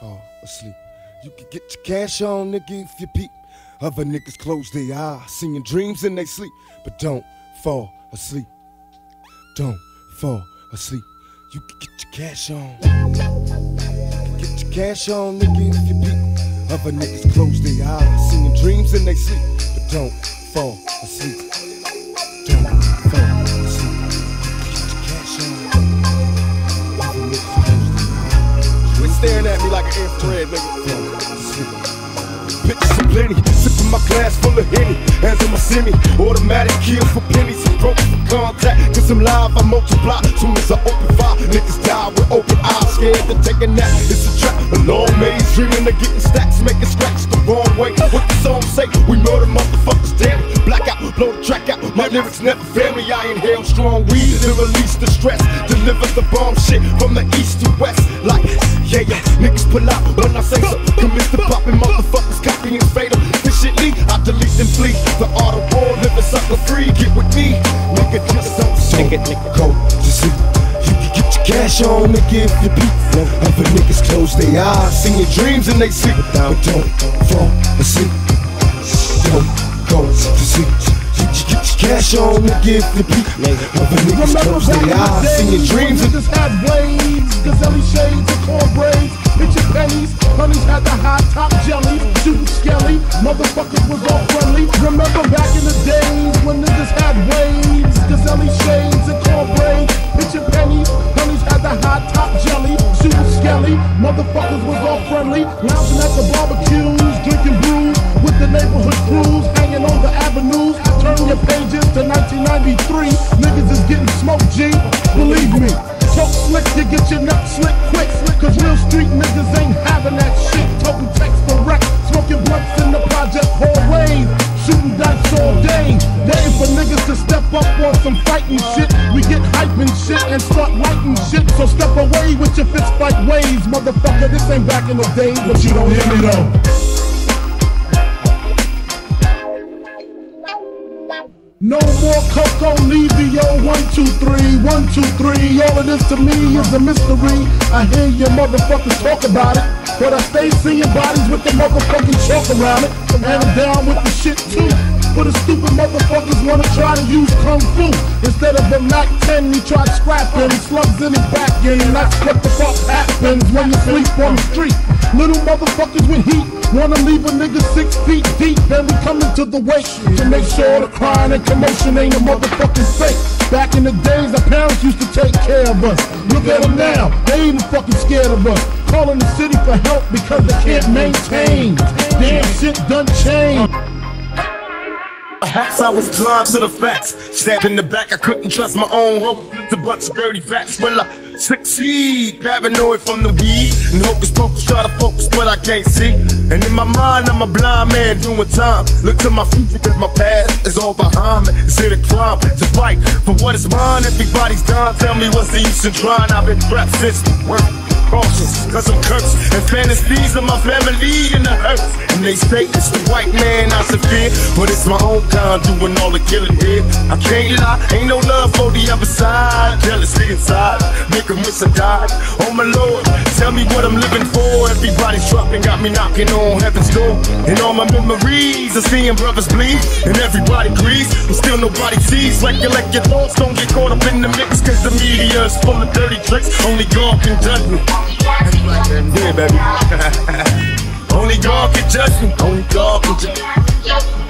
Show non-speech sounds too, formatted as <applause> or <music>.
fall asleep. You can get your cash on, nigga, if you peep. Other niggas close their eyes, seeing dreams in they sleep. But don't fall asleep. Don't fall asleep. You can get your cash on. Get your cash on, nigga, if you peep. Other niggas close their eyes, seeing dreams in they sleep. But don't fall asleep. Infrared, nigga. Bitches are plenty, sipping my glass full of Henny. Hands on my semi, automatic kill for pennies. Broke for contact, cause I'm live, I multiply. Soon as I open fire, niggas die with open eyes. Scared to take a nap, it's a trap. A long maze, dreaming of getting stacks, making scratch the wrong way. What the song say? We murder motherfuckers, damn it. Black out, blow the track. My lyrics never fail me. I inhale strong weed to release the stress. Deliver the bomb shit from the east to west. Like, yeah, yeah, niggas pull out when I say so. Commit to popping motherfuckers, copying fatal. Efficiently, I delete and flee. The art of war, living sucker free. Get with me, nigga, just don't so go to sleep. You can get your cash on, nigga, if you beat. Other niggas close their eyes, seeing dreams and they sleep. But don't get your cash on, nigga, if. Other niggas Remember close back in their eyes, the seeing days dreams niggas had waves, gazelle shades and corn braids, picture pennies, honeys had the high top jellies, shooting skelly, motherfuckers was all friendly. Remember back in the days when niggas had waves, gazelle shades and corn braids, picture pennies, honeys had the high top jelly, shooting skelly, motherfuckers was all friendly, lounging at the barbecues, drinking brews with the neighborhood with your fist fight ways. Motherfucker, this ain't back in the days, but you don't hear me though. No more Coco Levio, one, two, three, one, two, three. All of this to me is a mystery. I hear you motherfuckers talk about it, but I stay seeing bodies with the motherfucking chalk around it. And I'm down with the shit too. But the stupid motherfuckers wanna try to use Kung Fu. Instead of a Mac 10, he tried scrapping slugs in his back end. That's what the fuck happens when you sleep on the street. Little motherfuckers with heat wanna leave a nigga six feet deep. Then we come into the wake to make sure the crying and commotion ain't a motherfucking fake. Back in the days, our parents used to take care of us. Look at them now, they even fucking scared of us. Calling the city for help because they can't maintain. Damn shit done changed. Perhaps I was blind to the facts. Stabbed in the back, I couldn't trust my own hope. A bunch of dirty facts. Will I succeed? Paranoid from the weed. And hocus pocus, try to focus, but I can't see. And in my mind, I'm a blind man doing time. Look to my future, cause my past is all behind me. Is it a crime to fight for what is mine? Everybody's done. Tell me what's the use in trying? I've been trapped since work cautious, cause I'm cursed. And fantasies of my family in the hurt. And they say it's the white man I fear. But it's my own kind doing all the killing here. I can't lie, ain't no love for the other side. Jealousy inside, make them wish I died. Oh my lord, tell me what I'm living for. Everybody's dropping, got me knocking on heaven's door. And all my memories of seeing brothers bleed. And everybody grieves, but still nobody sees. Recollect your thoughts, don't get caught up in the mix. The media is full of dirty tricks. Only God can judge me. Yeah, baby. <laughs> Only God can judge me. Only God can judge me.